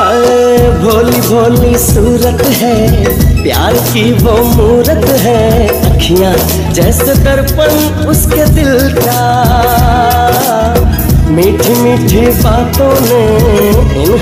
भोली भोली सूरत है, प्यार की वो मूरत है, अखियाँ जैसे दर्पण उसके दिल का। मीठी मीठी बातों ने इन